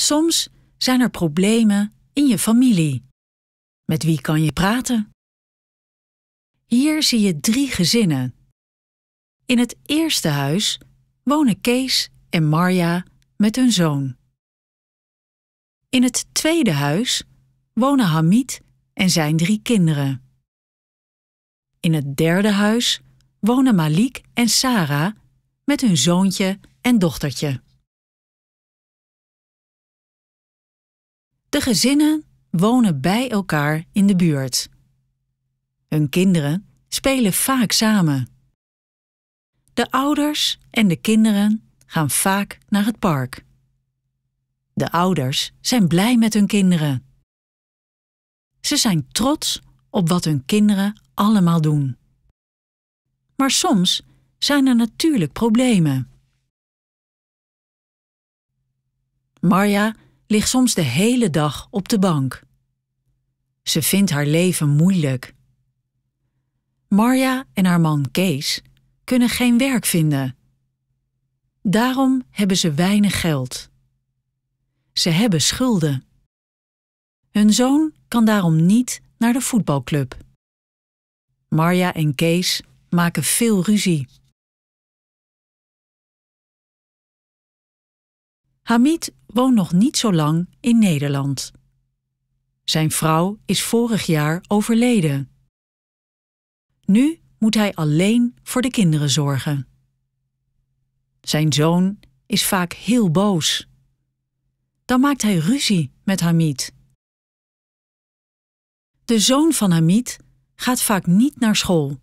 Soms zijn er problemen in je familie. Met wie kan je praten? Hier zie je drie gezinnen. In het eerste huis wonen Kees en Marja met hun zoon. In het tweede huis wonen Hamid en zijn drie kinderen. In het derde huis wonen Malik en Sarah met hun zoontje en dochtertje. De gezinnen wonen bij elkaar in de buurt. Hun kinderen spelen vaak samen. De ouders en de kinderen gaan vaak naar het park. De ouders zijn blij met hun kinderen. Ze zijn trots op wat hun kinderen allemaal doen. Maar soms zijn er natuurlijk problemen. Marja ligt soms de hele dag op de bank. Ze vindt haar leven moeilijk. Marja en haar man Kees kunnen geen werk vinden. Daarom hebben ze weinig geld. Ze hebben schulden. Hun zoon kan daarom niet naar de voetbalclub. Marja en Kees maken veel ruzie. Hamid woont nog niet zo lang in Nederland. Zijn vrouw is vorig jaar overleden. Nu moet hij alleen voor de kinderen zorgen. Zijn zoon is vaak heel boos. Dan maakt hij ruzie met Hamid. De zoon van Hamid gaat vaak niet naar school.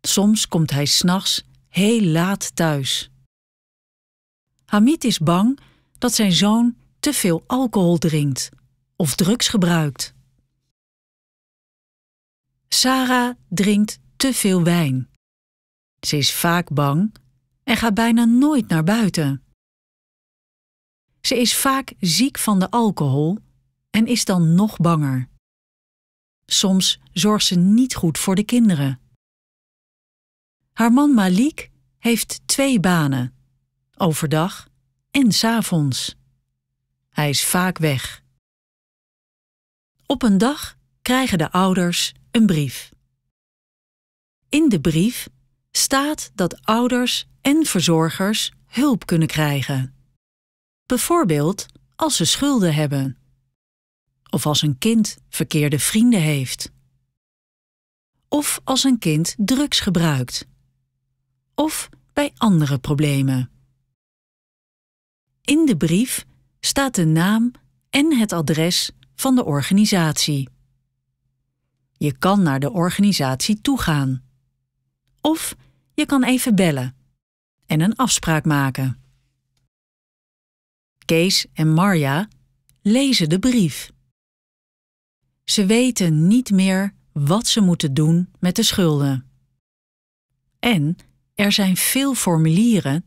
Soms komt hij s'nachts heel laat thuis. Hamid is bang dat zijn zoon te veel alcohol drinkt of drugs gebruikt. Sarah drinkt te veel wijn. Ze is vaak bang en gaat bijna nooit naar buiten. Ze is vaak ziek van de alcohol en is dan nog banger. Soms zorgt ze niet goed voor de kinderen. Haar man Malik heeft twee banen, overdag en s avonds. Hij is vaak weg. Op een dag krijgen de ouders een brief. In de brief staat dat ouders en verzorgers hulp kunnen krijgen. Bijvoorbeeld als ze schulden hebben. Of als een kind verkeerde vrienden heeft. Of als een kind drugs gebruikt. Of bij andere problemen. In de brief staat de naam en het adres van de organisatie. Je kan naar de organisatie toegaan. Of je kan even bellen en een afspraak maken. Kees en Marja lezen de brief. Ze weten niet meer wat ze moeten doen met de schulden. En er zijn veel formulieren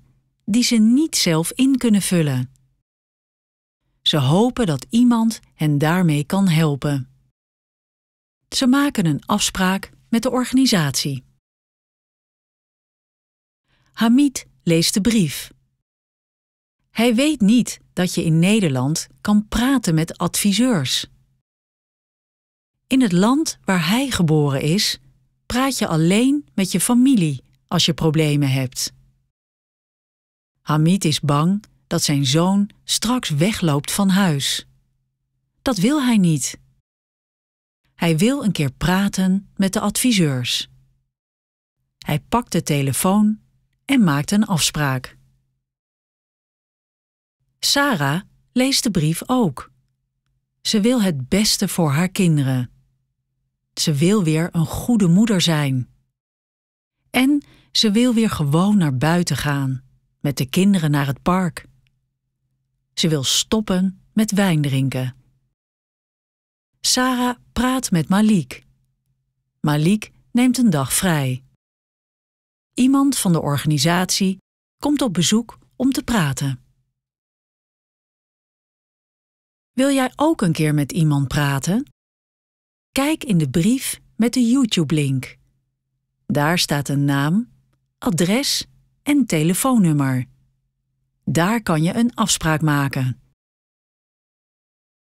die ze niet zelf in kunnen vullen. Ze hopen dat iemand hen daarmee kan helpen. Ze maken een afspraak met de organisatie. Hamid leest de brief. Hij weet niet dat je in Nederland kan praten met adviseurs. In het land waar hij geboren is, praat je alleen met je familie als je problemen hebt. Hamid is bang dat zijn zoon straks wegloopt van huis. Dat wil hij niet. Hij wil een keer praten met de adviseurs. Hij pakt de telefoon en maakt een afspraak. Sarah leest de brief ook. Ze wil het beste voor haar kinderen. Ze wil weer een goede moeder zijn. En ze wil weer gewoon naar buiten gaan, met de kinderen naar het park. Ze wil stoppen met wijn drinken. Sarah praat met Malik. Malik neemt een dag vrij. Iemand van de organisatie komt op bezoek om te praten. Wil jij ook een keer met iemand praten? Kijk in de brief met de YouTube-link. Daar staat een naam, adres en telefoonnummer. Daar kan je een afspraak maken.